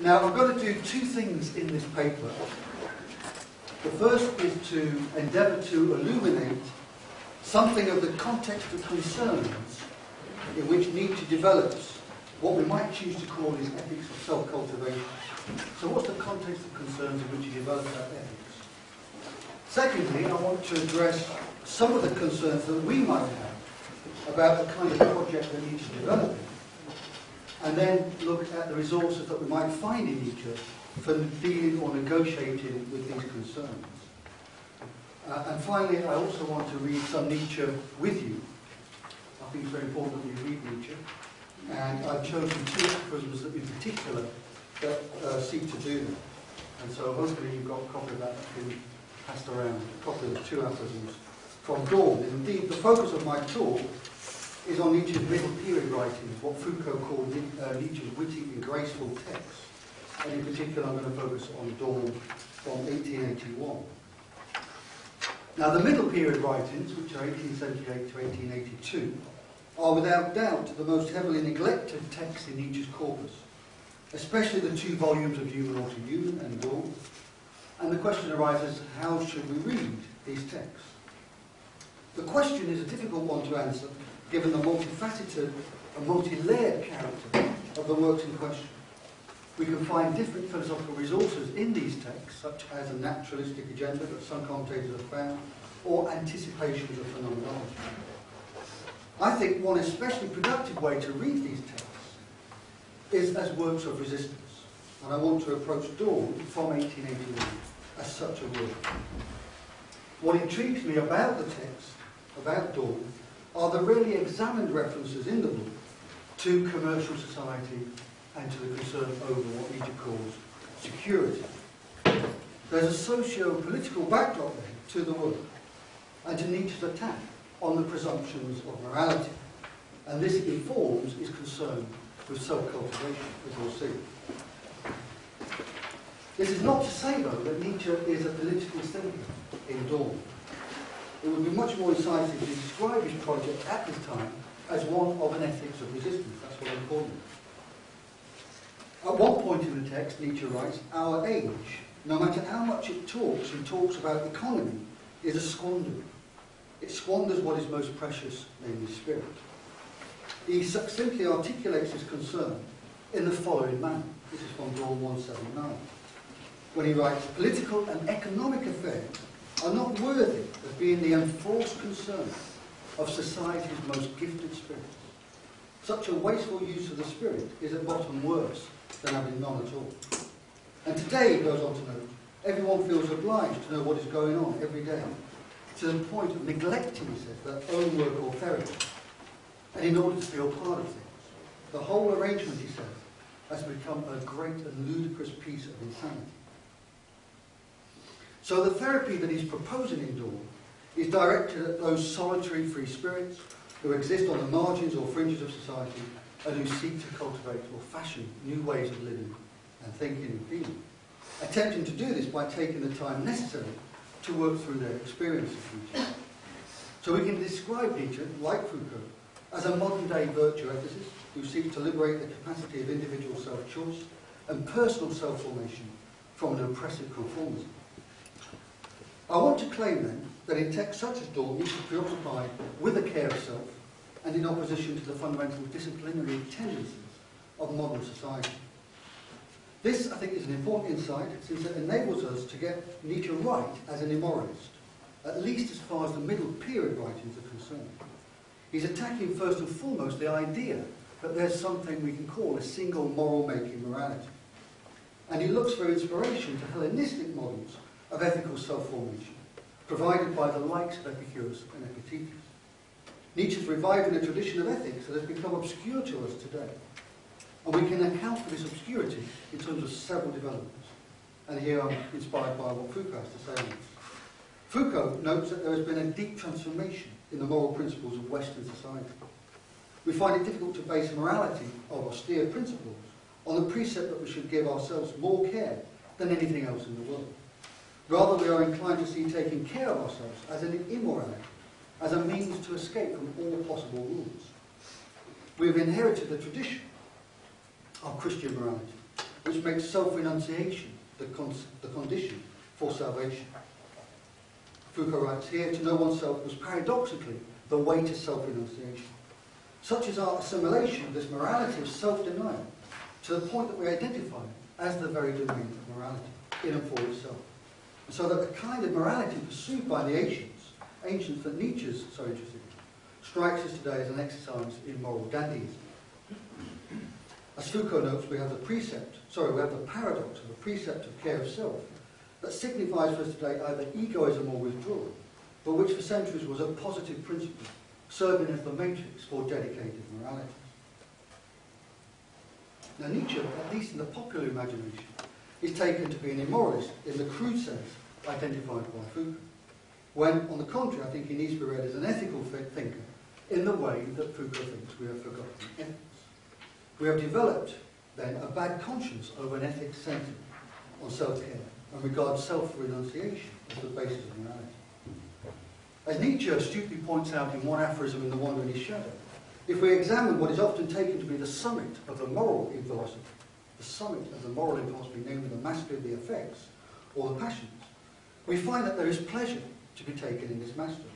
Now, I'm going to do two things in this paper. The first is to endeavour to illuminate something of the context of concerns in which Nietzsche develops what we might choose to call his ethics of self-cultivation. So what's the context of concerns in which he develops that ethics? Secondly, I want to address some of the concerns that we might have about the kind of project that Nietzsche developing, and then look at the resources that we might find in Nietzsche for dealing or negotiating with these concerns. Uh, and finally, I also want to read some Nietzsche with you. I think it's very important that we read Nietzsche. And I've chosen two aphorisms in particular that uh, seek to do that. And so hopefully you've got a copy of that that's been passed around, a copy of the two aphorisms from Dawn. Indeed, the focus of my talk is on Nietzsche's middle period writings, what Foucault called uh, Nietzsche's witty and graceful texts. And in particular, I'm going to focus on Dawn from 1881. Now, the middle period writings, which are 1878 to 1882, are without doubt the most heavily neglected texts in Nietzsche's corpus, especially the two volumes of Human All Too Human and Dawn. And the question arises, how should we read these texts? The question is a difficult one to answer, given the multifaceted and multi-layered character of the works in question. We can find different philosophical resources in these texts, such as a naturalistic agenda that some commentators have found, or anticipations of phenomenology. I think one especially productive way to read these texts is as works of resistance. And I want to approach Dawn from 1881 as such a work. What intrigues me about the text, about Dawn, are the really examined references in the book to commercial society and to the concern over what Nietzsche calls security. There's a socio-political backdrop to the work and to Nietzsche's attack on the presumptions of morality. And this informs his concern with self-cultivation, as we'll see. This is not to say, though, that Nietzsche is a political thinker in Dawn. It would be much more incisive to describe his project at this time as one of an ethics of resistance. That's what I'm calling it. At one point in the text, Nietzsche writes, Our age, no matter how much it talks and talks about economy, is a squandering. It squanders what is most precious, namely spirit. He succinctly articulates his concern in the following manner. This is from Dawn 179. When he writes, political and economic affairs are not worthy of being the enforced concern of society's most gifted spirits. Such a wasteful use of the spirit is at bottom worse than having none at all. And today, he goes on to note, everyone feels obliged to know what is going on every day to the point of neglecting, he says, their own work or therapy, and in order to feel part of things. The whole arrangement, he says, has become a great and ludicrous piece of insanity. So the therapy that he's proposing in Dawn is directed at those solitary free spirits who exist on the margins or fringes of society and who seek to cultivate or fashion new ways of living and thinking and feeling. Attempting to do this by taking the time necessary to work through their experience of Nietzsche. So we can describe Nietzsche, like Foucault, as a modern-day virtue ethicist who seeks to liberate the capacity of individual self-choice and personal self-formation from an oppressive conformism. I want to claim then that in texts such as Dawn, Nietzsche is preoccupied with a care of self and in opposition to the fundamental disciplinary tendencies of modern society. This, I think, is an important insight since it enables us to get Nietzsche right as an immoralist, at least as far as the middle period writings are concerned. He's attacking first and foremost the idea that there's something we can call a single moral-making morality. And he looks for inspiration to Hellenistic models of ethical self-formation, provided by the likes of Epicurus and Epictetus. Nietzsche's reviving a tradition of ethics that has become obscure to us today. And we can account for this obscurity in terms of several developments. And here I'm inspired by what Foucault has to say. Foucault notes that there has been a deep transformation in the moral principles of Western society. We find it difficult to base morality of austere principles on the precept that we should give ourselves more care than anything else in the world. Rather, we are inclined to see taking care of ourselves as an immorality, as a means to escape from all possible rules. We have inherited the tradition of Christian morality, which makes self-renunciation the, con the condition for salvation. Foucault writes here, to know oneself was paradoxically the way to self-renunciation. Such is our assimilation of this morality of self-denial to the point that we identify it as the very domain of morality in and for itself. So that the kind of morality pursued by the ancients, ancients that Nietzsche is so interested in, strikes us today as an exercise in moral dandyism. As Foucault notes, we have the precept, sorry, we have the paradox of the precept of care of self that signifies for us today either egoism or withdrawal, but which for centuries was a positive principle, serving as the matrix for dedicated morality. Now Nietzsche, at least in the popular imagination, is taken to be an immoralist in the crude sense identified by Foucault. When, on the contrary, I think he needs to be read as an ethical thinker in the way that Foucault thinks we have forgotten ethics. We have developed, then, a bad conscience over an ethics centered on self-care and regard self-renunciation as the basis of morality. As Nietzsche astutely points out in one aphorism in The Wandering Shadow, if we examine what is often taken to be the summit of the moral in philosophy, the summit of the moral in philosophy, namely the mastery of the affects or the passions, we find that there is pleasure to be taken in this mastery.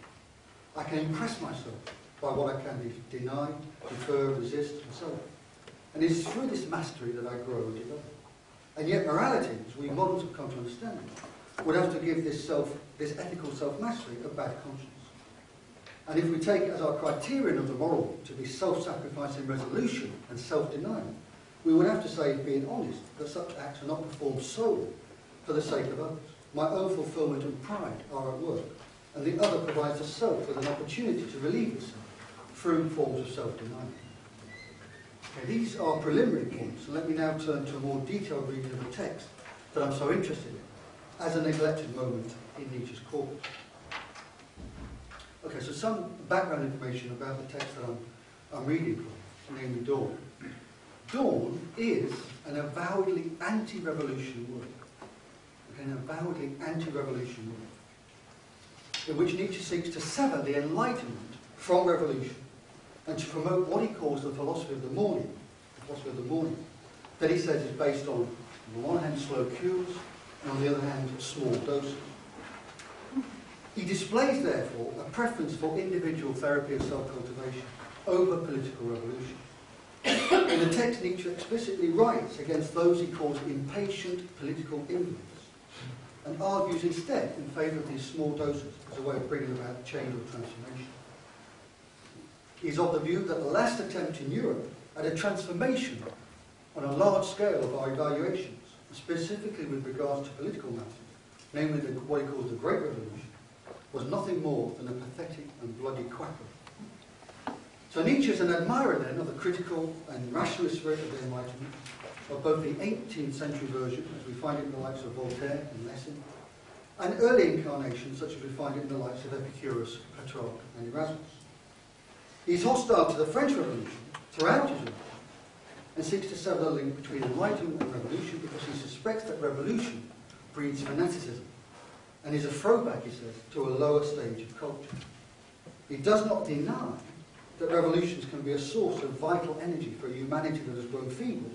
I can impress myself by what I can deny, defer, resist, and so on. And it is through this mastery that I grow and develop. And yet morality, as we moderns have come to understand would have to give this self, this ethical self-mastery a bad conscience. And if we take as our criterion of the moral to be self-sacrificing resolution and self-denial, we would have to say, being honest, that such acts are not performed solely for the sake of others. My own fulfillment and pride are at work, and the other provides the self with an opportunity to relieve itself through forms of self-denial. Okay, these are preliminary points, so let me now turn to a more detailed reading of the text that I'm so interested in, as a neglected moment in Nietzsche's corpus. Okay, so some background information about the text that I'm, I'm reading from, namely Dawn. Dawn is an avowedly anti-revolution work. An avowedly anti-revolution work, in which Nietzsche seeks to sever the Enlightenment from revolution and to promote what he calls the philosophy of the morning, the philosophy of the morning, that he says is based on, on the one hand, slow cures, and on the other hand, small doses. He displays, therefore, a preference for individual therapy of self-cultivation over political revolution. In the text, Nietzsche explicitly writes against those he calls impatient political influence and argues instead in favour of these small doses as a way of bringing about change or transformation. He's of the view that the last attempt in Europe at a transformation on a large scale of our evaluations, specifically with regards to political matters, namely the, what he calls the Great Revolution, was nothing more than a pathetic and bloody quackery. So Nietzsche is an admirer then of the critical and rationalist spirit of the Enlightenment, of both the 18th century version, as we find it in the likes of Voltaire and Lessing, and early incarnations such as we find it in the likes of Epicurus, Petrarch and Erasmus. He's hostile to the French Revolution throughout his life and seeks to sever the link between enlightenment and revolution because he suspects that revolution breeds fanaticism and is a throwback, he says, to a lower stage of culture. He does not deny that revolutions can be a source of vital energy for a humanity that has grown feeble,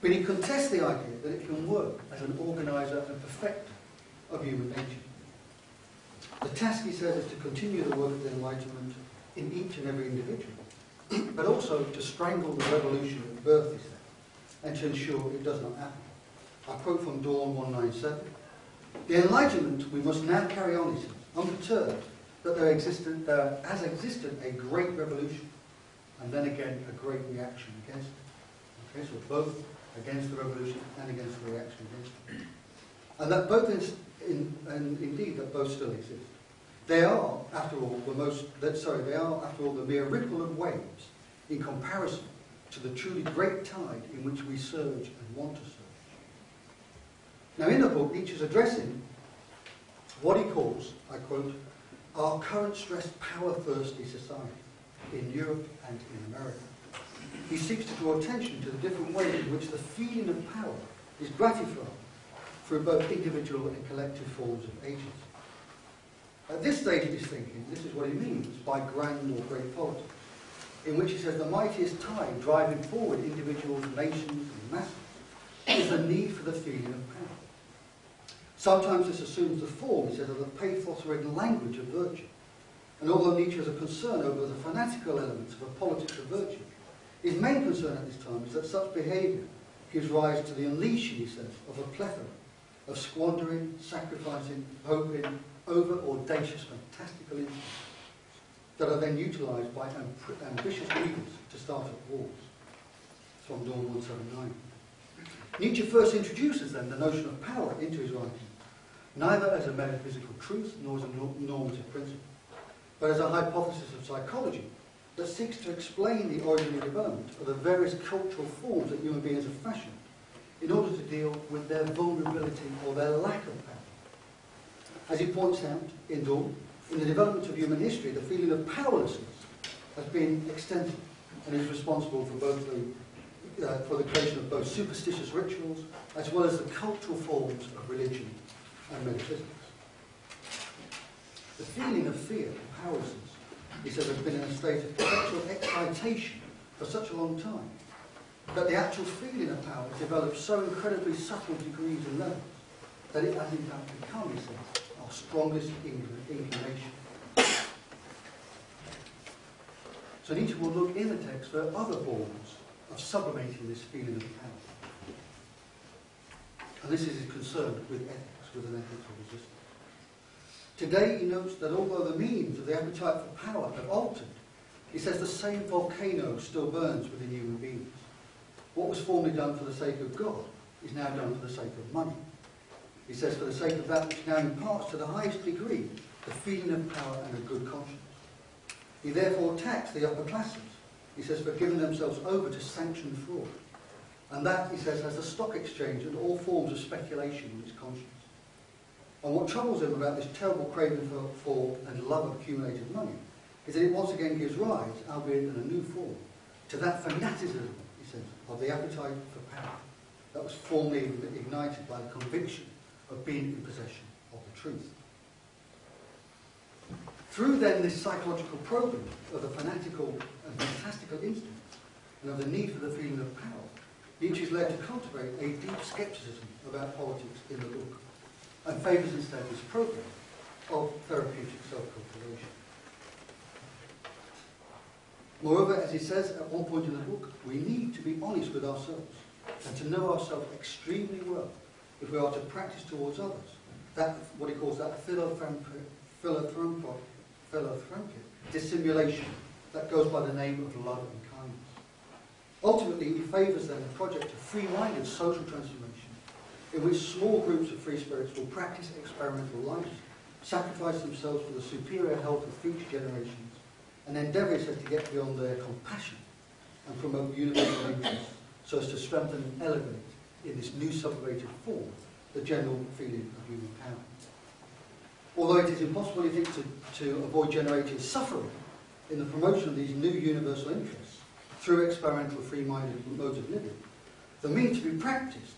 but he contests the idea that it can work as an organizer and perfecter of human nature. The task, he says, is to continue the work of the Enlightenment in each and every individual, but also to strangle the revolution at birth, he said, and to ensure it does not happen. I quote from Dawn 197. The Enlightenment we must now carry on, he says, unperturbed that there, existed, there has existed a great revolution, and then again a great reaction against it. Okay, so both against the revolution and against the reaction against it. And that both, in, in, and indeed, that both still exist. They are, after all, the most, sorry, they are, after all, the mere ripple of waves in comparison to the truly great tide in which we surge and want to surge. Now, in the book, Nietzsche is addressing what he calls, I quote, our current stressed power-thirsty society in Europe and in America. He seeks to draw attention to the different ways in which the feeling of power is gratified through both individual and collective forms of agency. At this stage of his thinking, this is what he means by grand or great politics, in which he says the mightiest tide driving forward individuals, nations, and masses is the need for the feeling of power. Sometimes this assumes the form, says, of the pathos-ridden language of virtue. And although Nietzsche has a concern over the fanatical elements of a politics of virtue, his main concern at this time is that such behaviour gives rise to the unleashing, he says, of a plethora of squandering, sacrificing, hoping, over audacious, fantastical instincts that are then utilised by ambitious leaders to start up wars. From Dawn 179. Nietzsche first introduces then the notion of power into his writing, neither as a metaphysical truth nor as a normative principle, but as a hypothesis of psychology that seeks to explain the origin and development of the various cultural forms that human beings have fashioned in order to deal with their vulnerability or their lack of power. As he points out in Dawn, in the development of human history, the feeling of powerlessness has been extended and is responsible for both the, uh, for the creation of both superstitious rituals as well as the cultural forms of religion and metaphysics. The feeling of fear, powerlessness, he says, has been in a state of perpetual excitation for such a long time that the actual feeling of power has developed so incredibly subtle degrees and levels that it has in fact become, he says, our strongest inclination. So Nietzsche will look in the text for other forms of sublimating this feeling of power. And this is his concern with ethics, Today he notes that although the means of the appetite for power have altered, he says the same volcano still burns within human beings. What was formerly done for the sake of God is now done for the sake of money. He says, for the sake of that which now imparts to the highest degree the feeling of power and a good conscience. He therefore attacks the upper classes, he says, for giving themselves over to sanctioned fraud. And that, he says, has the stock exchange and all forms of speculation in its conscience. And what troubles him about this terrible craving for, for and love of accumulated money is that it once again gives rise, albeit in a new form, to that fanaticism, he says, of the appetite for power that was formerly ignited by the conviction of being in possession of the truth. Through then this psychological probing of the fanatical and fantastical instincts and of the need for the feeling of power, Nietzsche is led to cultivate a deep skepticism about politics in the book and favours instead this program of therapeutic self-cultivation. Moreover, as he says at one point in the book, we need to be honest with ourselves and to know ourselves extremely well if we are to practice towards others. That, what he calls that philanthropic, philanthropic, dissimulation that goes by the name of love and kindness. Ultimately, he favours then a project of free-minded social transformation in which small groups of free spirits will practice experimental life, sacrifice themselves for the superior health of future generations, and endeavour to get beyond their compassion and promote universal interests so as to strengthen and elevate in this new sublimated form the general feeling of human power. Although it is impossible, I think, to, to avoid generating suffering in the promotion of these new universal interests through experimental free-minded modes of living, the means to be practiced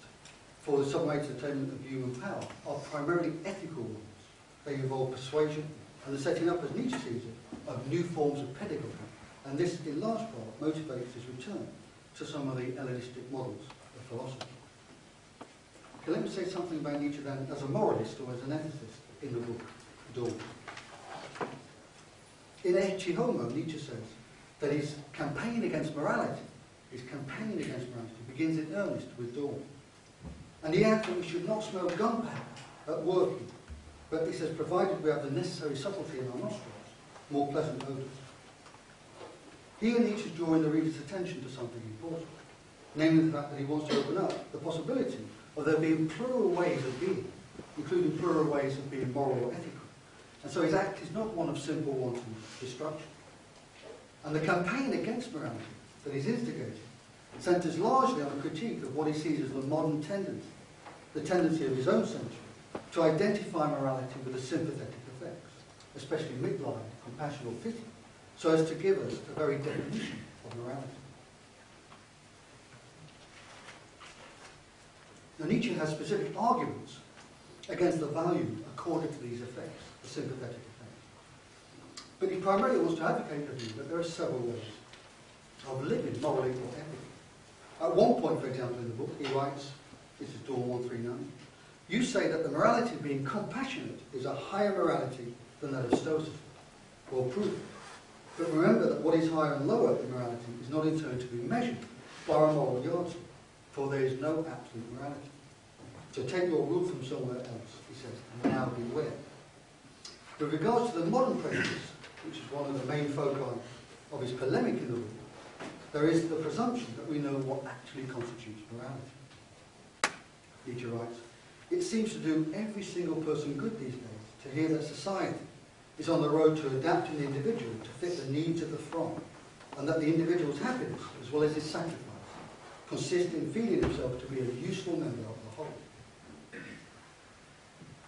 for the sublimated attainment of human power are primarily ethical ones. They involve persuasion and the setting up, as Nietzsche sees it, of new forms of pedagogy. And this, in large part, motivates his return to some of the Hellenistic models of philosophy. Okay, let me say something about Nietzsche then as a moralist or as an ethicist in the book Dawn. In Ecce Homo, Nietzsche says that his campaign against morality, his campaign against morality, begins in earnest with Dawn. And he adds that we should not smell gunpowder at working, but he says, provided we have the necessary subtlety in our nostrils, more pleasant odours. Here Nietzsche is drawing the reader's attention to something important, namely the fact that he wants to open up the possibility of there being plural ways of being, including plural ways of being moral or ethical. And so his act is not one of simple wanton destruction. And the campaign against morality that he's instigating centres largely on a critique of what he sees as the modern tendency, the tendency of his own century, to identify morality with the sympathetic affects, especially Mitleid, compassion or pity, so as to give us a very definition of morality. Now Nietzsche has specific arguments against the value accorded to these effects, the sympathetic affects. But he primarily wants to advocate the view that there are several ways of living morally or ethically. At one point, for example, in the book, he writes, This is Dawn 139. You say that the morality of being compassionate is a higher morality than that of Stoicism. Well, prove it. But remember that what is higher and lower in morality is not in turn to be measured by a moral yardstick, for there is no absolute morality. So take your rule from somewhere else, he says, and now beware. With regards to the modern prejudice, which is one of the main foci of his polemic in the book, there is the presumption that we know what actually constitutes morality. Nietzsche writes, it seems to do every single person good these days to hear that society is on the road to adapting the individual to fit the needs of the throng, and that the individual's happiness, as well as his sacrifice, consists in feeling himself to be a useful member of the whole.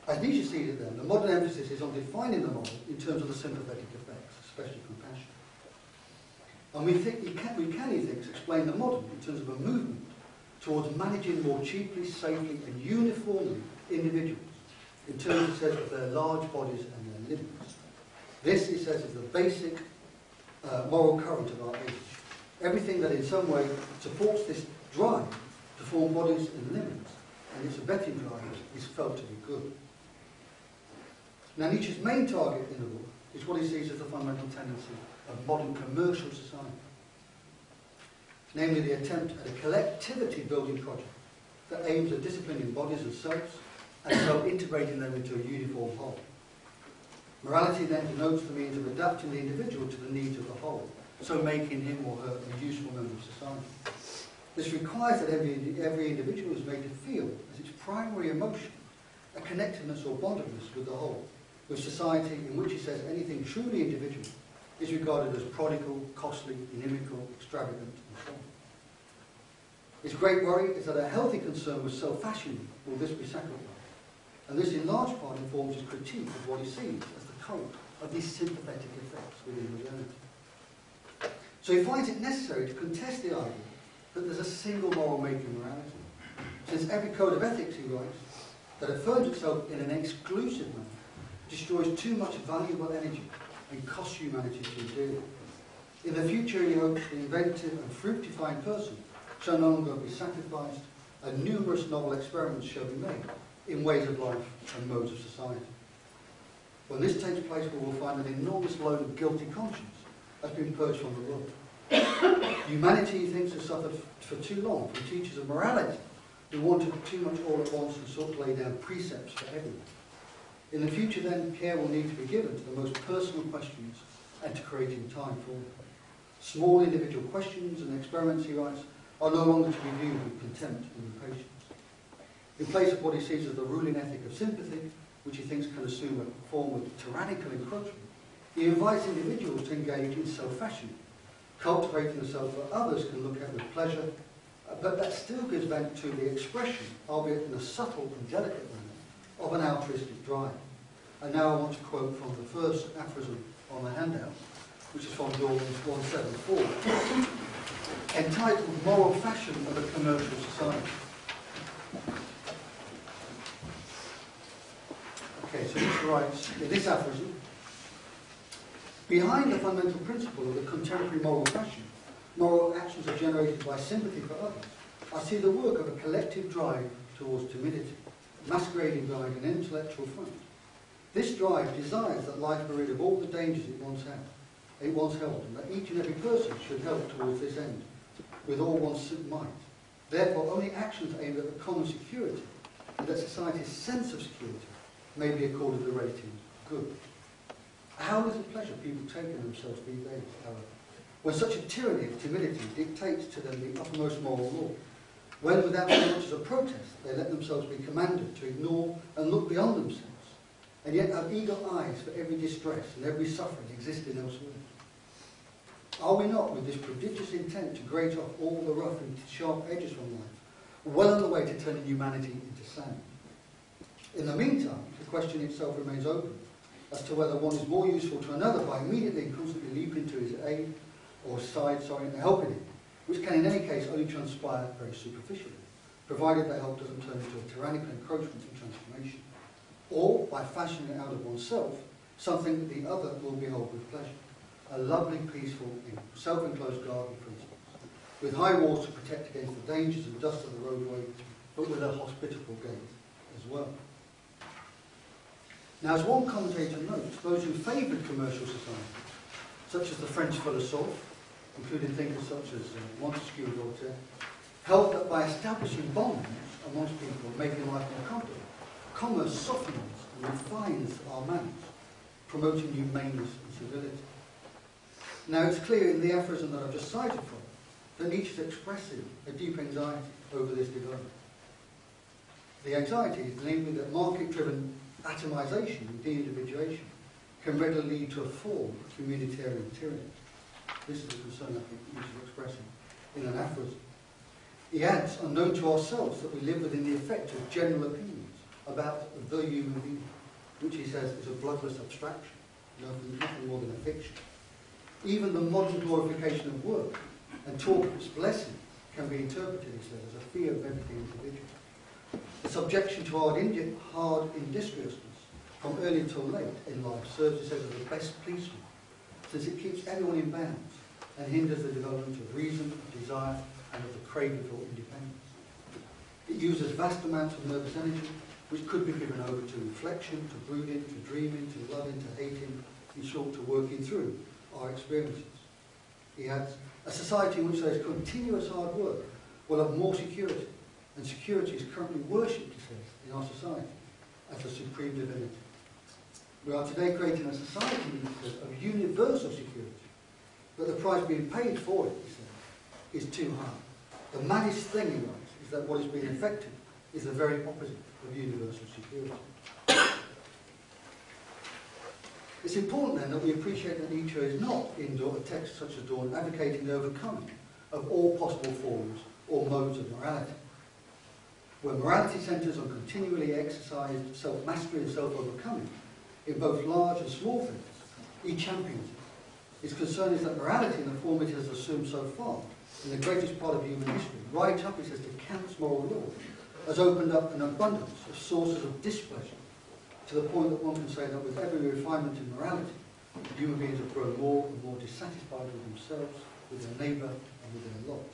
As Nietzsche sees it then, the modern emphasis is on defining the model in terms of the sympathetic affects, especially compassion. And we, think, we, can, we can, he thinks, explain the model in terms of a movement towards managing more cheaply, safely and uniformly individuals in terms, he says, of their large bodies and their limbs. This, he says, is the basic uh, moral current of our age. Everything that in some way supports this drive to form bodies and limbs and its abetting drivers is felt to be good. Now Nietzsche's main target in the book is what he sees as the fundamental tendency of modern commercial society. Namely the attempt at a collectivity building project that aims at disciplining bodies and selves and so integrating them into a uniform whole. Morality then denotes the means of adapting the individual to the needs of the whole, so making him or her a useful member of society. This requires that every, every individual is made to feel as its primary emotion a connectedness or bondedness with the whole, with society in which he says anything truly individual is regarded as prodigal, costly, inimical, extravagant, and so on. His great worry is that a healthy concern with self-fashioning will this be sacrificed. And this in large part informs his critique of what he sees as the cult of these sympathetic affects within modernity. So he finds it necessary to contest the idea that there's a single moral making morality. Since every code of ethics, he writes, that affirms itself in an exclusive manner, destroys too much valuable energy and costs humanity too dearly. In the future, he hopes the inventive and fructifying person shall no longer be sacrificed, and numerous novel experiments shall be made in ways of life and modes of society. When this takes place, we will find an enormous load of guilty conscience has been purged from the world. Humanity, he thinks, has suffered for too long from teachers of morality who wanted too much all at once and sought to lay down precepts for everyone. In the future, then, care will need to be given to the most personal questions and to creating time for them. Small individual questions and experiments, he writes, are no longer to be viewed with contempt and impatience. In place of what he sees as the ruling ethic of sympathy, which he thinks can assume a form of tyrannical encroachment, he invites individuals to engage in self-fashioning, cultivating themselves that others can look at with pleasure, but that still gives vent to the expression, albeit in a subtle and delicate manner, of an altruistic drive. And now I want to quote from the first aphorism on the handout, which is from Dawkins 174, entitled Moral Fashion of a Commercial Society. Okay, so this writes, in this aphorism, behind the fundamental principle of the contemporary moral fashion, moral actions are generated by sympathy for others. I see the work of a collective drive towards timidity, masquerading behind an intellectual front. This drive desires that life be rid of all the dangers it once had, it once held, and that each and every person should help towards this end, with all one's might. Therefore, only actions aimed at the common security and that society's sense of security may be accorded the rating good. How little pleasure people take in themselves these days, however, when such a tyranny of timidity dictates to them the uppermost moral law, when without so much as a protest they let themselves be commanded to ignore and look beyond themselves, and yet have eagle eyes for every distress and every suffering existing elsewhere. Are we not, with this prodigious intent to grate off all the rough and sharp edges from life, well on the way to turning humanity into sand? In the meantime, the question itself remains open as to whether one is more useful to another by immediately and constantly leaping to his aid or side, sorry, and helping him, which can in any case only transpire very superficially, provided that help doesn't turn into a tyrannical encroachment and transformation, or by fashioning out of oneself something that the other will behold with pleasure, a lovely, peaceful, self-enclosed garden, for instance, with high walls to protect against the dangers and dust of the roadway, but with a hospitable gate as well. Now, as one commentator notes, those who favoured commercial society, such as the French philosophes, including thinkers such as uh, Montesquieu and Voltaire, held that by establishing bonds amongst people, making life more comfortable, commerce softens and refines our manners, promoting humaneness and civility. Now, it's clear in the aphorism that I've just cited from that Nietzsche expressing a deep anxiety over this development. The anxiety is namely that market-driven atomization and de-individuation can readily lead to a form of communitarian tyranny. This is a concern I think is expressing in an aphorism. He adds, unknown to ourselves, that we live within the effect of general opinions about the human being, which he says is a bloodless abstraction, nothing, nothing more than a fiction. Even the modern glorification of work and talk of its blessing can be interpreted, he says, as a fear of everything individual. The subjection to hard, hard industriousness from early till late in life serves, he says, as the best policeman, since it keeps everyone in bounds and hinders the development of reason, of desire, and of the craving for independence. It uses vast amounts of nervous energy, which could be given over to reflection, to brooding, to dreaming, to loving, to hating, in short, to working through our experiences. He adds, a society in which there is continuous hard work will have more security, and security is currently worshipped, he says, in our society as a supreme divinity. We are today creating a society of universal security, but the price being paid for it, is too high. The maddest thing, he writes, is that what is being effected is the very opposite of universal security. It's important then that we appreciate that Nietzsche is not, in a text such as Dawn, advocating the overcoming of all possible forms or modes of morality. Where morality centres on continually exercised self-mastery and self-overcoming in both large and small things, he champions it. His concern is that morality in the form it has assumed so far, in the greatest part of human history, right up, he says, to Kant's moral law, has opened up an abundance of sources of displeasure to the point that one can say that with every refinement in morality, human beings have grown more and more dissatisfied with themselves, with their neighbour, and with their lot.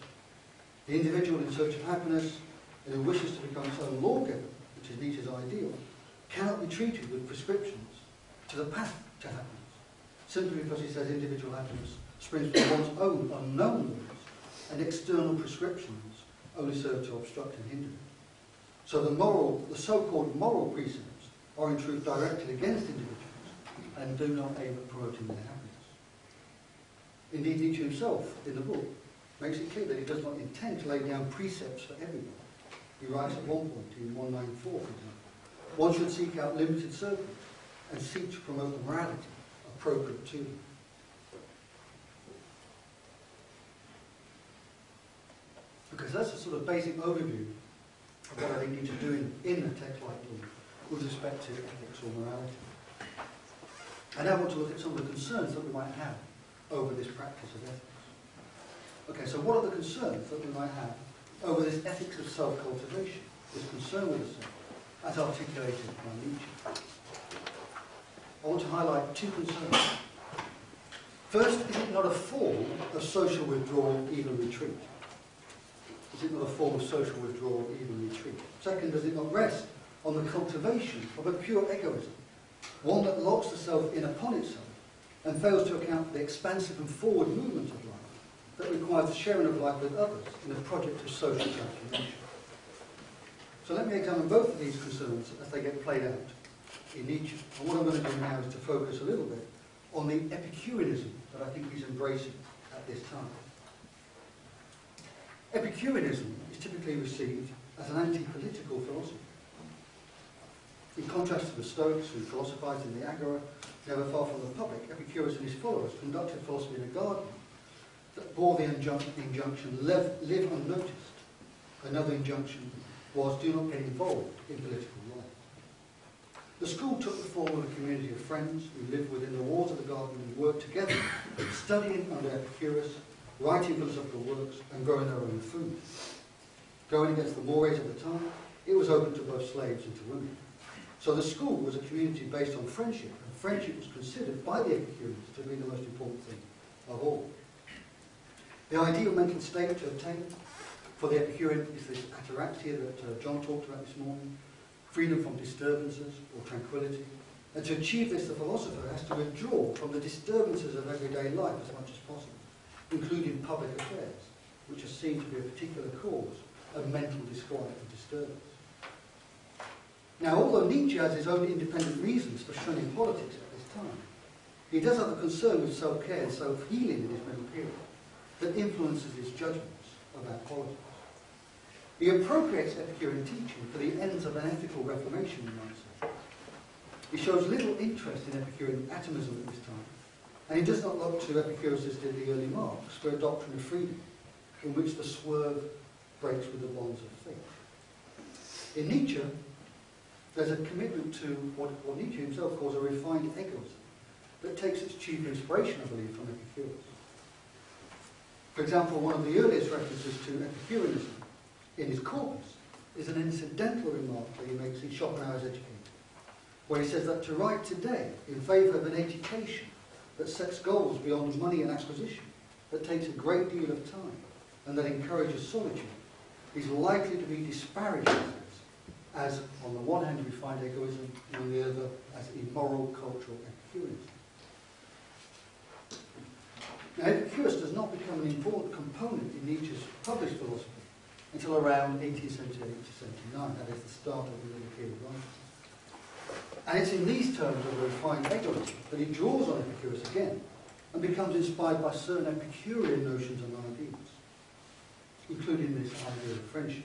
The individual in search of happiness and who wishes to become own lawgiver, which is Nietzsche's ideal, cannot be treated with prescriptions to the path to happiness, simply because he says individual happiness springs from one's own unknown laws, and external prescriptions only serve to obstruct and hinder it. So the moral, the so-called moral precepts are in truth directed against individuals and do not aim at promoting their happiness. Indeed, Nietzsche himself, in the book, makes it clear that he does not intend to lay down precepts for everyone. He writes at one point, in 194, for example, one should seek out limited circles and seek to promote the morality appropriate to them. Because that's a sort of basic overview of what I think Nietzsche doing in a text like Dawn with respect to ethics or morality. I now want to look at some of the concerns that we might have over this practice of ethics. Okay, so what are the concerns that we might have over this ethics of self-cultivation, this concern with the self, as articulated by Nietzsche? I want to highlight two concerns. First, is it not a form of social withdrawal, even retreat? Is it not a form of social withdrawal, even retreat? Second, does it not rest on the cultivation of a pure egoism, one that locks the self in upon itself and fails to account for the expansive and forward movement of life that requires the sharing of life with others in a project of social transformation. So let me examine both of these concerns as they get played out in Nietzsche. And what I'm going to do now is to focus a little bit on the Epicureanism that I think he's embracing at this time. Epicureanism is typically received as an anti-political philosophy. In contrast to the Stoics, who philosophized in the Agora, never far from the public, Epicurus and his followers conducted philosophy in a garden that bore the injunction, live, live unnoticed. Another injunction was, do not get involved in political life. The school took the form of a community of friends who lived within the walls of the garden and worked together, studying under Epicurus, writing philosophical works, and growing their own food. Going against the mores of the time, it was open to both slaves and to women. So the school was a community based on friendship, and friendship was considered by the Epicureans to be the most important thing of all. The ideal mental state to attain For the Epicurean is this ataraxia that uh, John talked about this morning, freedom from disturbances or tranquility. And to achieve this, the philosopher has to withdraw from the disturbances of everyday life as much as possible, including public affairs, which are seen to be a particular cause of mental disquiet and disturbance. Now, although Nietzsche has his own independent reasons for shunning politics at this time, he does have a concern with self-care and self-healing in his middle period that influences his judgments about politics. He appropriates Epicurean teaching for the ends of an ethical reformation, might say. He shows little interest in Epicurean atomism at this time, and he does not look to Epicurus as did the early Marx for a doctrine of freedom, in which the swerve breaks with the bonds of faith. In Nietzsche, there's a commitment to what, what Nietzsche himself calls a refined egoism that takes its chief inspiration, I believe, from Epicurus. For example, one of the earliest references to Epicureanism in his corpus is an incidental remark that he makes in Schopenhauer's Education, where he says that to write today in favour of an education that sets goals beyond money and acquisition, that takes a great deal of time, and that encourages solitude, is likely to be disparaged as, on the one hand, we find egoism, and on the other, as immoral cultural Epicureanism. Now, Epicurus does not become an important component in Nietzsche's published philosophy until around 1878 to 79, that is the start of the period writings. And it's in these terms of refined egoism that he draws on Epicurus again and becomes inspired by certain Epicurean notions and ideals, including this idea of friendship.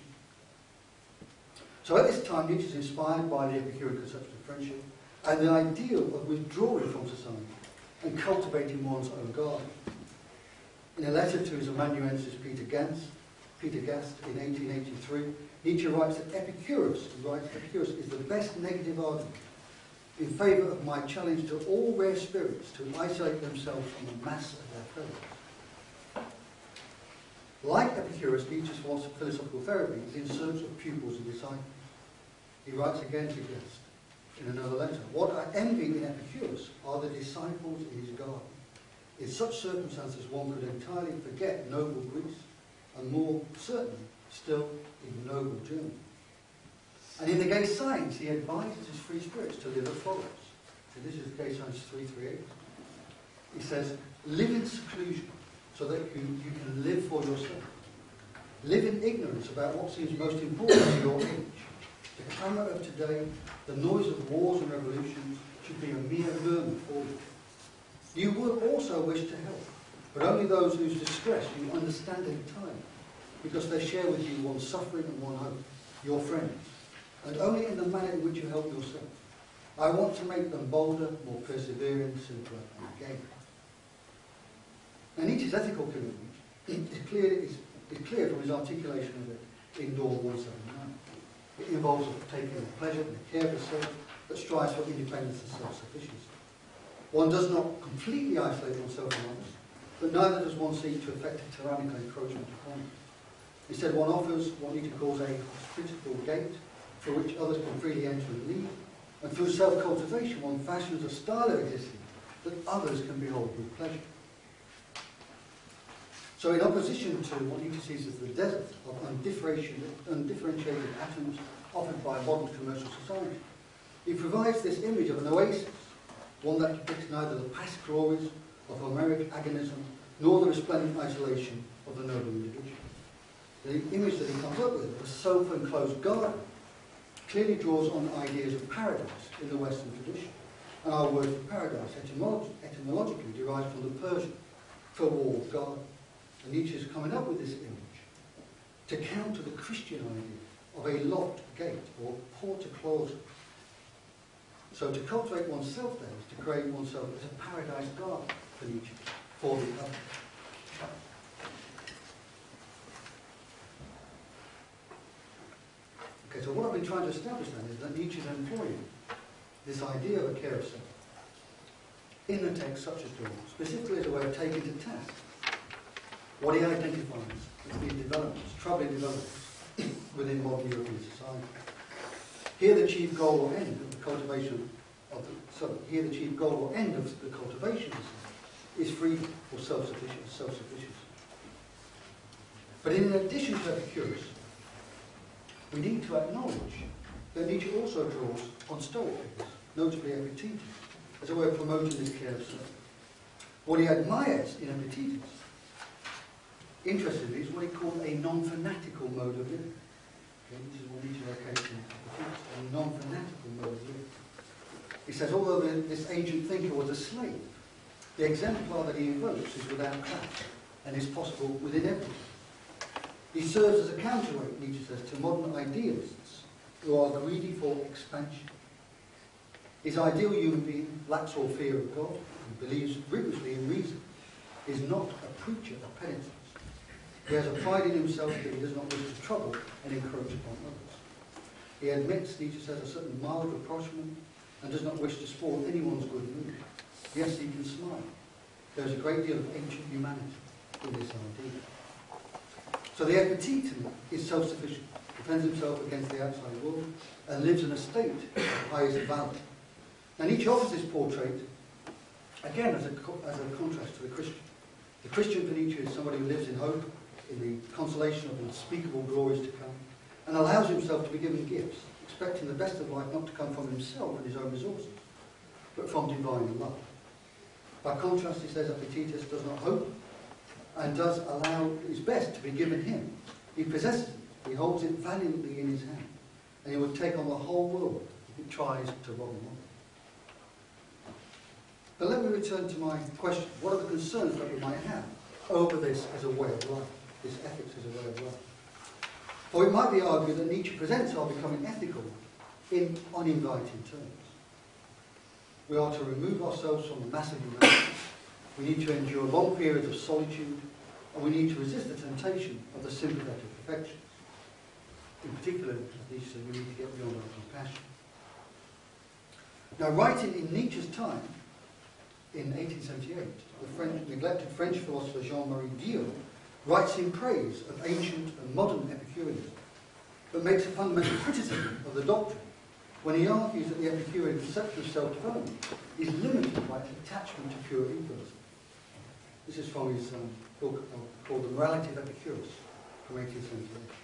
So at this time, Nietzsche is inspired by the Epicurean conception of friendship and the ideal of withdrawing from society and cultivating one's own garden. In a letter to his amanuensis Peter Gans, Peter Gast in 1883, Nietzsche writes that Epicurus, writes, Epicurus is the best negative argument in favour of my challenge to all rare spirits to isolate themselves from the mass of their fellows. Like Epicurus, Nietzsche's philosophical therapy is in search of pupils and disciples. He writes again to Gast in another letter, What I envy in Epicurus are the disciples in his garden. In such circumstances one could entirely forget noble Greece, and more certainly still in noble Germany. And in the gay science, he advises his free spirits to live as follows. So this is Gay Science 338. He says, live in seclusion so that you, you can live for yourself. Live in ignorance about what seems most important to your age. The clamour of today, the noise of wars and revolutions should be a mere murmur for you. You will also wish to help, but only those whose distress you understand in time, because they share with you one suffering and one hope, your friends, and only in the manner in which you help yourself. I want to make them bolder, more persevering, simpler, and gay. Now Nietzsche's ethical commitment is clear, is, is clear from his articulation of it in Dawn 179. It involves taking the pleasure and the care of self that strives for independence and self-sufficiency. One does not completely isolate oneself from others, but neither does one seek to effect a tyrannical encroachment upon it. Instead, one offers what Nietzsche calls a hospitable gate through which others can freely enter and leave, and through self-cultivation one fashions a style of existing that others can behold with pleasure. So in opposition to what Nietzsche sees as the desert of undifferentiated, undifferentiated atoms offered by modern commercial society, he provides this image of an oasis one that depicts neither the past glories of Homeric agonism nor the resplendent isolation of the noble individual. The image that he comes up with, the self-enclosed garden, clearly draws on ideas of paradise in the Western tradition. And our word for paradise etymolog etymologically derives from the Persian for walled garden. And Nietzsche is coming up with this image to counter the Christian idea of a locked gate or porta clausa so to cultivate oneself then is to create oneself as a paradise garden for Nietzsche, for the other. Okay, so what I've been trying to establish then is that Nietzsche is employing this idea of a care of self in a text such as Dawn, specifically as a way of taking to task what he identifies as the developments, troubling developments within modern European society. Here the chief goal or end of the cultivation of the, sorry, here the chief goal or end of the cultivation is free or self-sufficiency. Self sufficient But in addition to Epicurus, we need to acknowledge that Nietzsche also draws on Stoic figures, notably Epictetus, as a way of promoting this care of self. What he admires in Epictetus, interestingly, is what he called a non-fanatical mode of living. Okay, this is what Nietzsche locates in Epictetus, a non-fanatical mode of living. He says, although this ancient thinker was a slave, the exemplar that he invokes is without clash and is possible within everyone. He serves as a counterweight, Nietzsche says, to modern idealists who are greedy for expansion. His ideal human being lacks all fear of God and believes rigorously in reason, he is not a preacher of penitence. He has a pride in himself that he does not wish to trouble and encroach upon others. He admits, Nietzsche says, a certain mild rapprochement and does not wish to spoil anyone's good mood. Yes, he can smile. There is a great deal of ancient humanity in this idea. So the epictetum is self-sufficient, defends himself against the outside world, and lives in a state of highest value. And each offers this portrait, again, as a, as a contrast to the Christian. The Christian for Nietzsche is somebody who lives in hope, in the consolation of unspeakable glories to come, and allows himself to be given gifts, expecting the best of life not to come from himself and his own resources, but from divine love. By contrast, he says Epictetus does not hope and does allow his best to be given him. He possesses it, he holds it valiantly in his hand, and he would take on the whole world if it tries to rob him of but let me return to my question. What are the concerns that we might have over this as a way of life, this ethics as a way of life? Or it might be argued that Nietzsche presents our becoming ethical in uninviting terms. We are to remove ourselves from the massive humanity. We need to endure long periods of solitude, and we need to resist the temptation of the sympathetic affections. In particular, Nietzsche said, we need to get beyond our compassion. Now, writing in Nietzsche's time, in 1878, the French, neglected French philosopher Jean-Marie Guyau writes in praise of ancient and modern Epicureanism, but makes a fundamental criticism of the doctrine when he argues that the Epicurean conception of self-development is limited by its attachment to pure egoism. This is from his um, book called The Morality of Epicurus from 1878.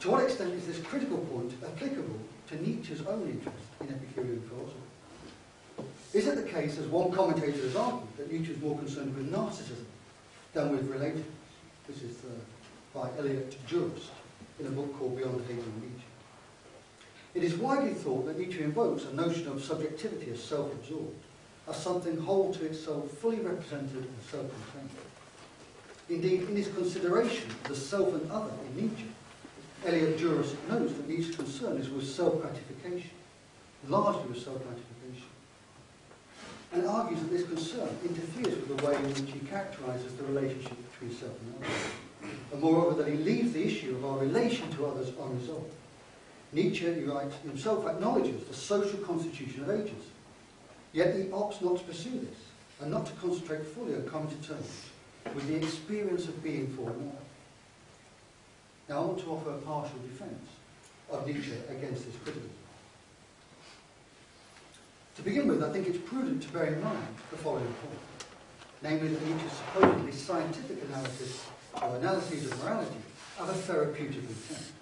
To what extent is this critical point applicable to Nietzsche's own interest in Epicurean philosophy? Is it the case, as one commentator has argued, that Nietzsche is more concerned with narcissism than with relatedness? This is uh, by Elliot Jurist in a book called Beyond Hegel and Nietzsche. It is widely thought that Nietzsche invokes a notion of subjectivity as self-absorbed, as something whole to itself, fully represented and self-contained. Indeed, in his consideration of the self and other in Nietzsche, Elliot Jurist notes that Nietzsche's concern is with self-gratification, largely with self-gratification and argues that this concern interferes with the way in which he characterises the relationship between self and others, and moreover that he leaves the issue of our relation to others unresolved. Nietzsche, he writes, himself acknowledges the social constitution of ages, yet he opts not to pursue this, and not to concentrate fully on coming to terms with the experience of being for. Now I want to offer a partial defence of Nietzsche against this criticism. To begin with, I think it's prudent to bear in mind the following point, namely that Nietzsche's supposedly scientific analysis or analyses of morality have a therapeutic intent,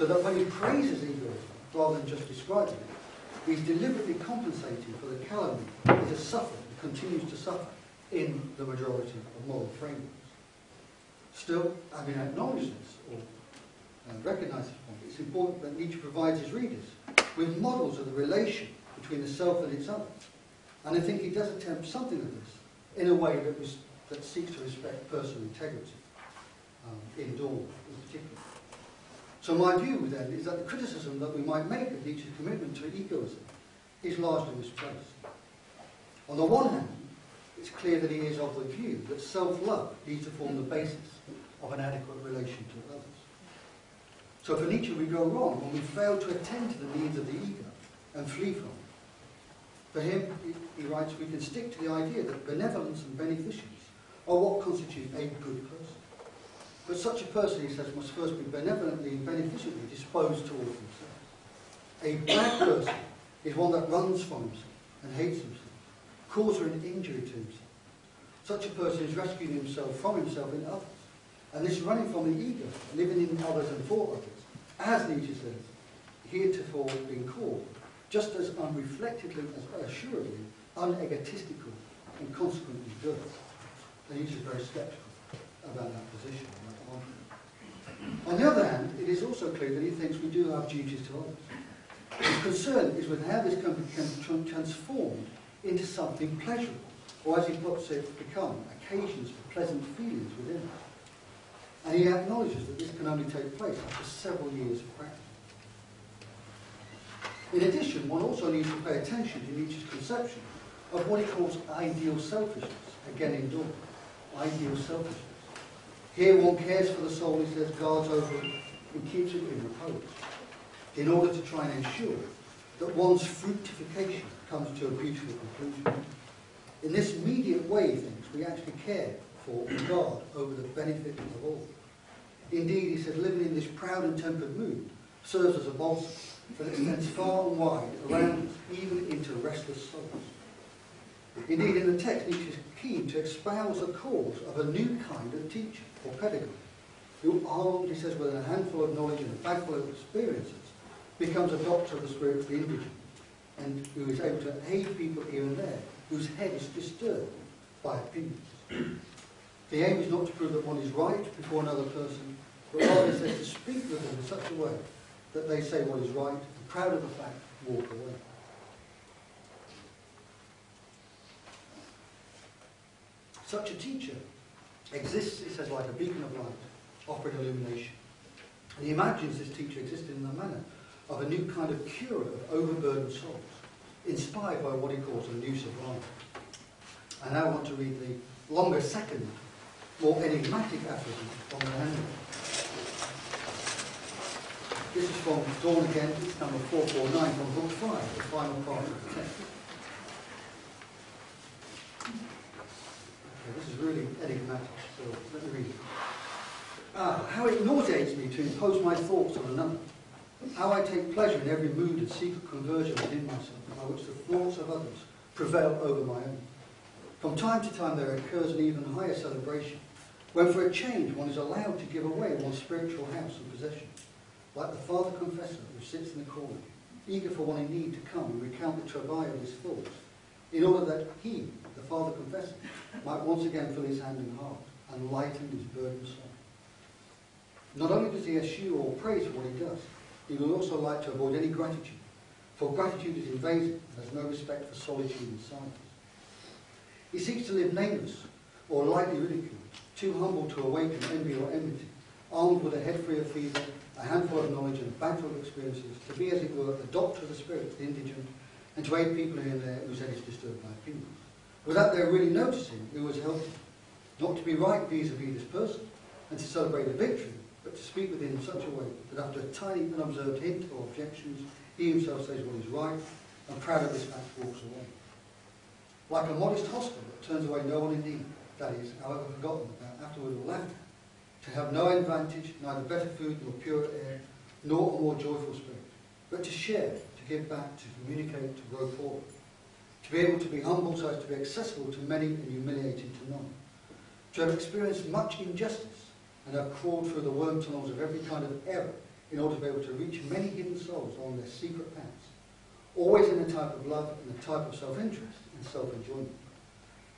so that when he praises egoism rather than just describing it, he's deliberately compensating for the calumny it has suffered and continues to suffer in the majority of moral frameworks. Still, having acknowledged this or uh, recognized this point, it's important that Nietzsche provides his readers with models of the relation between the self and its other. And I think he does attempt something of this in a way that, was, that seeks to respect personal integrity, um, in Dawn. So my view then is that the criticism that we might make of Nietzsche's commitment to egoism is largely misplaced. On the one hand, it's clear that he is of the view that self-love needs to form the basis of an adequate relation to others. So for Nietzsche, we go wrong when we fail to attend to the needs of the ego and flee from it. For him, he writes, we can stick to the idea that benevolence and beneficence are what constitute a good person. But such a person, he says, must first be benevolently and beneficently disposed towards himself. A bad person is one that runs from himself and hates himself, causes an injury to himself. Such a person is rescuing himself from himself in others And this running from the ego, living in others and for others, as Nietzsche says, heretofore been called, just as unreflectedly as assuredly unegotistical and consequently good. And Nietzsche is very sceptical about that position. On the other hand, it is also clear that he thinks we do have duties to others. His concern is with how this can be transformed into something pleasurable, or as he puts it, become occasions for pleasant feelings within us. And he acknowledges that this can only take place after several years of practice. In addition, one also needs to pay attention to Nietzsche's conception of what he calls ideal selfishness, again in Dawn. Ideal selfishness. Here one cares for the soul, he says, guards over it and keeps it in repose, in order to try and ensure that one's fructification comes to a beautiful conclusion. In this immediate way, he thinks, we actually care for and guard over the benefit of all. Indeed, he said, living in this proud and tempered mood serves as a bolster that extends far and wide around us, even into restless souls. Indeed, in the text, Nietzsche is keen to espouse the cause of a new kind of teacher or pedagogue, who armed, he says, with a handful of knowledge and a bagful of experiences, becomes a doctor of the spirit of the indigent, and who is able to aid people here and there, whose head is disturbed by opinions. The aim is not to prove that one is right before another person, but rather says to speak with them in such a way that they say what is right, and proud of the fact, walk away. Such a teacher exists, he says, like a beacon of light, offering illumination. And he imagines this teacher existing in the manner of a new kind of cure of overburdened souls, inspired by what he calls a new sublime. I now want to read the longer second, more enigmatic aphorism on the handle. This is from Dawn again, it's number 449 from Book 5, the final part of the text. Okay, this is really enigmatic, so let me read it. Ah, how it nauseates me to impose my thoughts on another. How I take pleasure in every mood and secret conversion within myself, by which the thoughts of others prevail over my own. From time to time there occurs an even higher celebration, when for a change one is allowed to give away one's spiritual house and possession, like the father confessor who sits in the corner, eager for one in need to come and recount the travail of his thoughts, in order that he, father confessor, might once again fill his hand and heart and lighten his burdened soul. Not only does he eschew or praise for what he does, he will also like to avoid any gratitude, for gratitude is invasive and has no respect for solitude and silence. He seeks to live nameless or lightly ridiculed, too humble to awaken envy or enmity, armed with a head free of fever, a handful of knowledge and a bag full of experiences, to be, as it were, a doctor of the spirit, the indigent, and to aid people in there whose head is disturbed by opinions, without their really noticing who was him. Not to be right vis-a-vis -vis this person, and to celebrate a victory, but to speak with him in such a way that after a tiny unobserved hint or objections, he himself says what is right, and proud of this fact walks away. Like a modest hospital that turns away no one in need, that is, however forgotten about, afterward or at, to have no advantage, neither better food nor purer air, nor a more joyful spirit, but to share, to give back, to communicate, to grow forward, to be able to be humble so as to be accessible to many and humiliating to none, to have experienced much injustice and have crawled through the worm tunnels of every kind of error in order to be able to reach many hidden souls along their secret paths, always in a type of love and a type of self-interest and self-enjoyment.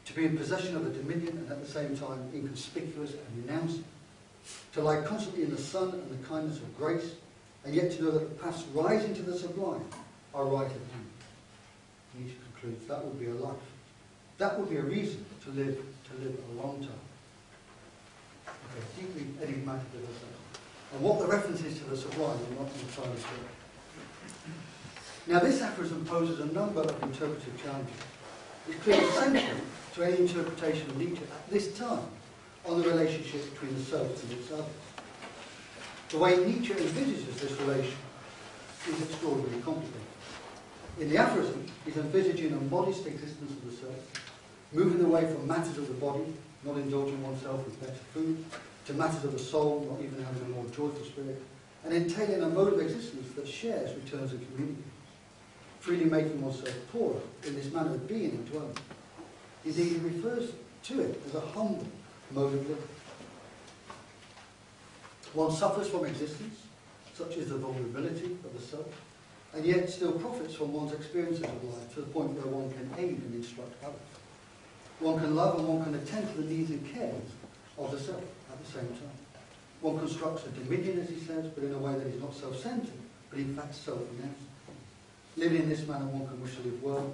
To be in possession of a dominion and at the same time inconspicuous and renouncing. To lie constantly in the sun and the kindness of grace, and yet to know that the paths rising to the sublime are right at hand. Concludes that would be a life. That would be a reason to live to live a long time. Okay, deeply enigmatic I say. And what the reference is to the sublime, I'm not entirely sure. Now this aphorism poses a number of interpretive challenges. It's clearly central to any interpretation of Nietzsche at this time on the relationship between the self and its others. The way Nietzsche envisages this relation is extraordinarily complicated. In the aphorism, he's envisaging a modest existence of the self, moving away from matters of the body, not indulging oneself with better food, to matters of the soul, not even having a more joyful spirit, and entailing a mode of existence that shares, returns, and communicates, freely making oneself poorer in this manner of being and dwelling. Indeed, he refers to it as a humble mode of living. One suffers from existence, such as the vulnerability of the self, and yet still profits from one's experiences of life to the point where one can aid and instruct others. One can love and one can attend to the needs and cares of the self at the same time. One constructs a dominion, as he says, but in a way that is not self-centered, but in fact self-renouncing. Living in this manner, one can wish to live well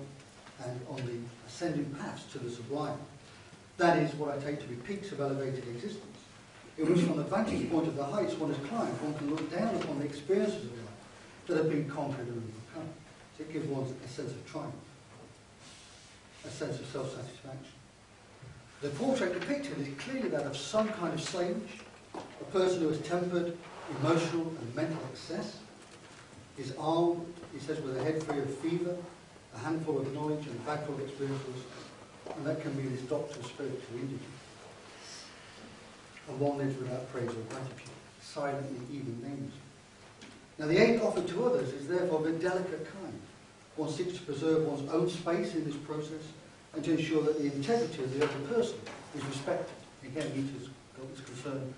and on the ascending paths to the sublime. That is what I take to be peaks of elevated existence, in which from the vantage point of the heights one has climbed, one can look down upon the experiences of life that have been conquered and overcome. So it gives one a sense of triumph, a sense of self-satisfaction. The portrait depicted is clearly that of some kind of sage, a person who has tempered emotional and mental excess, is armed, he says, with a head free of fever, a handful of knowledge and a bag full of experiences, and that can be this doctor's spiritual indigence. And one lives without praise or gratitude, silently, even namelessly. Now, the aid offered to others is therefore of a delicate kind. One seeks to preserve one's own space in this process and to ensure that the integrity of the other person is respected. Again, Nietzsche's got this concern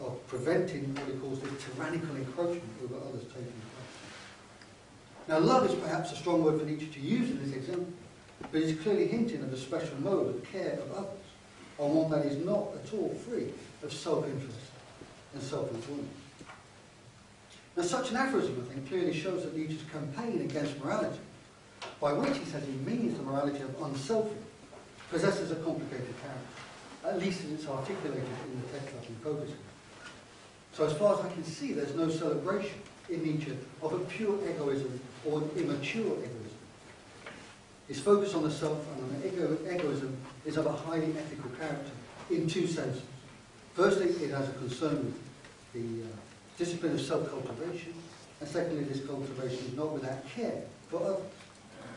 of preventing what he calls this tyrannical encroachment over others taking place. Now, love is perhaps a strong word for Nietzsche to use in this example, but it's clearly hinting at a special mode of care of others, on one that is not at all free of self-interest and self-enjoyment. Such an aphorism, I think, clearly shows that Nietzsche's campaign against morality, by which he says he means the morality of unselfing, possesses a complicated character, at least as it's articulated in the text I've been focusing So as far as I can see, there's no celebration in Nietzsche of a pure egoism or an immature egoism. His focus on the self and on ego, egoism is of a highly ethical character in two senses. Firstly, it has a concern with the uh, discipline of self-cultivation, and secondly, this cultivation is not without care for others,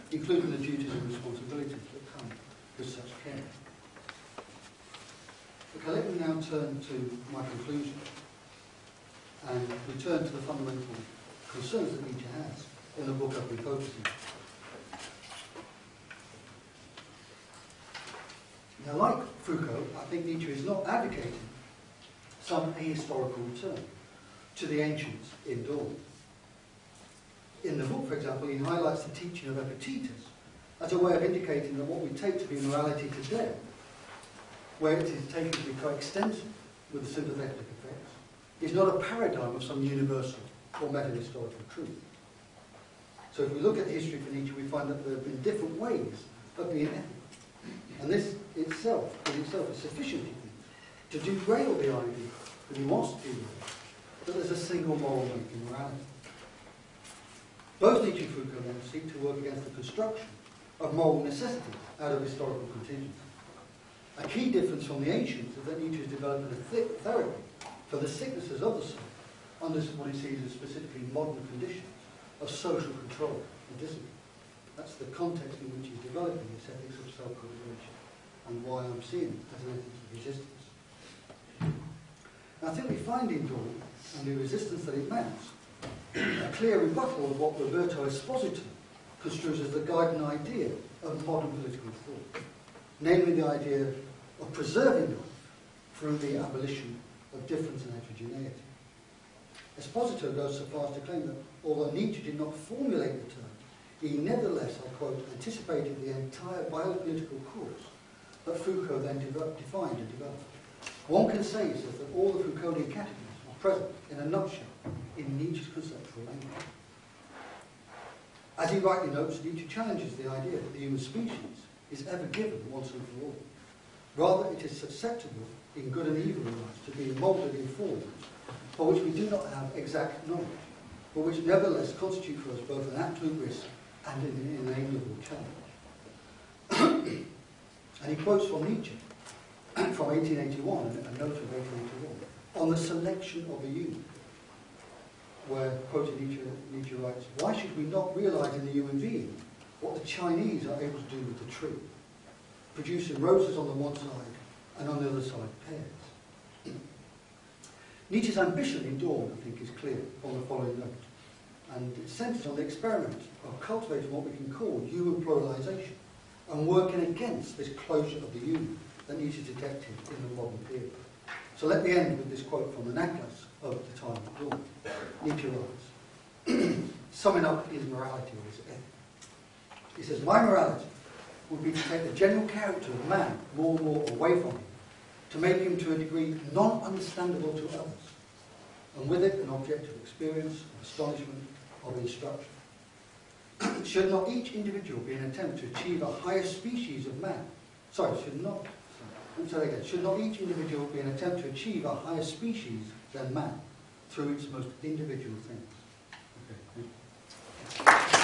including the duties and responsibilities that come with such care. Okay, let me now turn to my conclusion and return to the fundamental concerns that Nietzsche has in the book I've been focusing on. Now, like Foucault, I think Nietzsche is not advocating some ahistorical return to the ancients in Dawn. In the book, for example, he highlights the teaching of Epictetus as a way of indicating that what we take to be morality today, where it is taken to be coextensive with the sympathetic affects, is not a paradigm of some universal or meta-historical truth. So if we look at the history for Nietzsche, we find that there have been different ways of being ethical. And this itself, in itself, is sufficient, to derail the idea that he wants to derail, that there's a single moral link in morality. Both Nietzsche and Foucault seek to work against the construction of moral necessity out of historical contingency. A key difference from the ancients is that Nietzsche has developed a therapy for the sicknesses of the soul under what he sees as specifically modern conditions of social control and discipline. That's the context in which he's developing his ethics of self-cultivation and why I'm seeing it as an ethics of resistance. And I think we find in Dawn and the resistance that it mounts a clear rebuttal of what Roberto Esposito construes as the guiding idea of modern political thought, namely the idea of preserving life through the abolition of difference and heterogeneity. Esposito goes so far as to claim that although Nietzsche did not formulate the term, he nevertheless, I quote, anticipated the entire biopolitical course that Foucault then defined and developed. One can say, he says, that all the Foucauldian categories are present, in a nutshell, in Nietzsche's conceptual language. As he rightly notes, Nietzsche challenges the idea that the human species is ever given once and for all. Rather, it is susceptible in good and evil life to be moulded in forms for which we do not have exact knowledge, but which nevertheless constitute for us both an absolute risk and an inalienable challenge. and he quotes from Nietzsche from 1881, a note of 1881, on the selection of a human, where, quoted Nietzsche, Nietzsche writes, Why should we not realize in the human being what the Chinese are able to do with the tree, producing roses on the one side and on the other side pears? Nietzsche's ambition in Dawn, I think, is clear from the following note and it centres on the experiment of cultivating what we can call human pluralisation and working against this closure of the human Nietzsche detected in the modern period. So let me end with this quote from the Nachlass of the time of dawn. Nietzsche summing up his morality or his ethic. He says, my morality would be to take the general character of man more and more away from him, to make him to a degree non-understandable to others, and with it an object of experience, of astonishment, of instruction. should not each individual be an attempt to achieve a higher species of man? Sorry, should not, Again, should not each individual be an attempt to achieve a higher species than man through its most individual things? Okay,